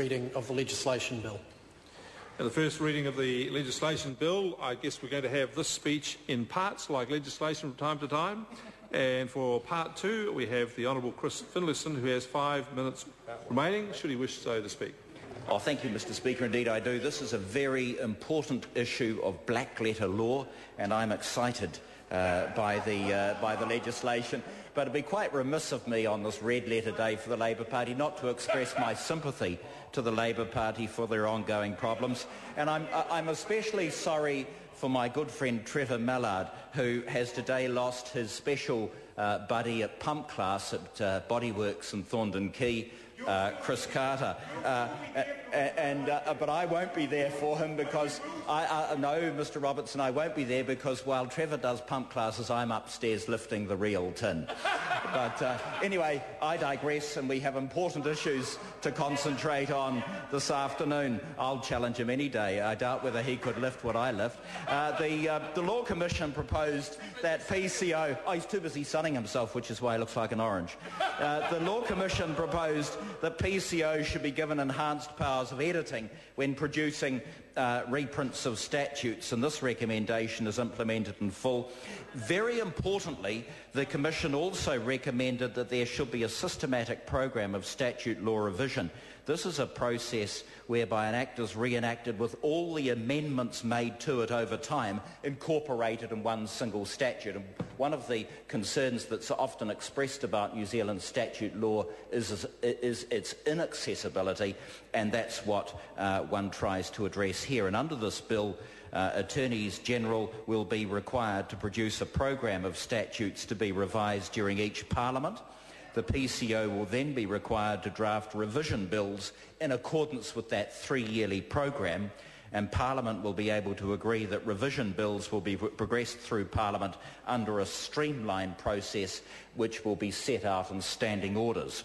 reading of the legislation bill. At the first reading of the legislation bill, I guess we're going to have this speech in parts, like legislation from time to time. And for part two, we have the Honourable Chris Finlayson, who has five minutes remaining, should he wish so to speak. Oh, thank you, Mr Speaker. Indeed, I do. This is a very important issue of black letter law, and I'm excited uh, by, the, uh, by the legislation. But it'd be quite remiss of me on this red letter day for the Labour Party not to express my sympathy to the Labour Party for their ongoing problems. And I'm, I'm especially sorry for my good friend Trevor Mallard, who has today lost his special uh, buddy at pump class at uh, Bodyworks in Thorndon Quay, uh, Chris Carter. Uh, and, uh, but I won't be there for him because I no, Mr. Robertson, I won't be there because while Trevor does pump classes, I'm upstairs lifting the real tin. But uh, anyway, I digress, and we have important issues to concentrate on this afternoon. I'll challenge him any day. I doubt whether he could lift what I lift. Uh, the, uh, the Law Commission proposed that PCO. Oh, he's too busy sunning himself, which is why he looks like an orange. Uh, the Law Commission proposed that PCO should be given enhanced powers of editing when producing uh, reprints of statutes, and this recommendation is implemented in full. Very importantly, the Commission also recommended that there should be a systematic program of statute law revision. This is a process whereby an act is reenacted with all the amendments made to it over time incorporated in one single statute. And one of the concerns that's often expressed about New Zealand statute law is, is its inaccessibility, and that's what uh, one tries to address here. And under this bill, uh, attorneys general will be required to produce a program of statutes to be revised during each parliament. The PCO will then be required to draft revision bills in accordance with that three-yearly program and Parliament will be able to agree that revision bills will be progressed through Parliament under a streamlined process which will be set out in standing orders.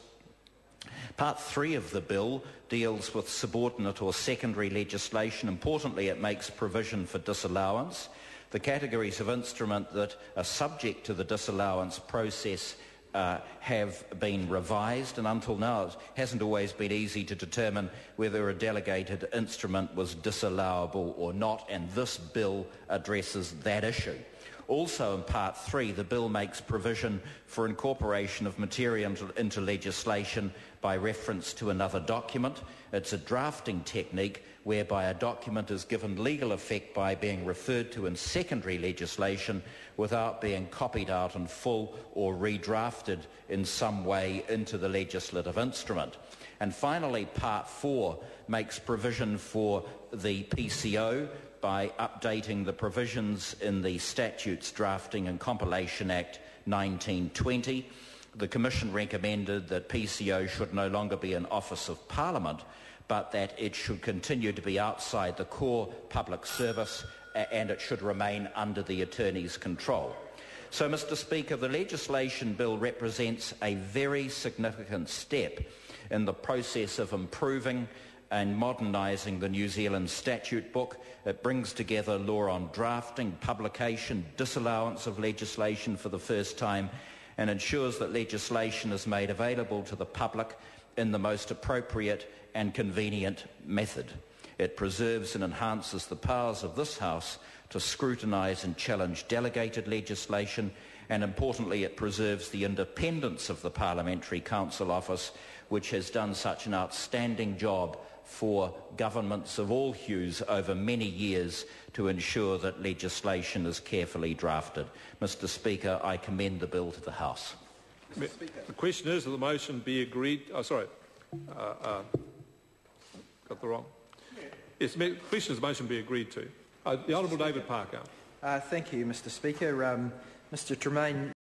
Part three of the bill deals with subordinate or secondary legislation. Importantly, it makes provision for disallowance. The categories of instrument that are subject to the disallowance process uh, have been revised and until now it hasn't always been easy to determine whether a delegated instrument was disallowable or not and this bill addresses that issue. Also in Part 3, the bill makes provision for incorporation of material into legislation by reference to another document. It's a drafting technique whereby a document is given legal effect by being referred to in secondary legislation without being copied out in full or redrafted in some way into the legislative instrument. And finally, Part 4 makes provision for the PCO by updating the provisions in the Statutes Drafting and Compilation Act 1920. The Commission recommended that PCO should no longer be an Office of Parliament, but that it should continue to be outside the core public service and it should remain under the Attorney's control. So, Mr Speaker, the legislation bill represents a very significant step in the process of improving and modernising the New Zealand statute book. It brings together law on drafting, publication, disallowance of legislation for the first time and ensures that legislation is made available to the public in the most appropriate and convenient method. It preserves and enhances the powers of this House to scrutinise and challenge delegated legislation and importantly it preserves the independence of the Parliamentary Counsel Office which has done such an outstanding job for governments of all hues over many years to ensure that legislation is carefully drafted. Mr Speaker, I commend the bill to the House. The question is that the motion be agreed... Oh, sorry. Uh, uh, got the wrong... Yes, the question is the motion be agreed to. Uh, the Honourable David Parker. Uh, thank you, Mr Speaker. Um, Mr Tremaine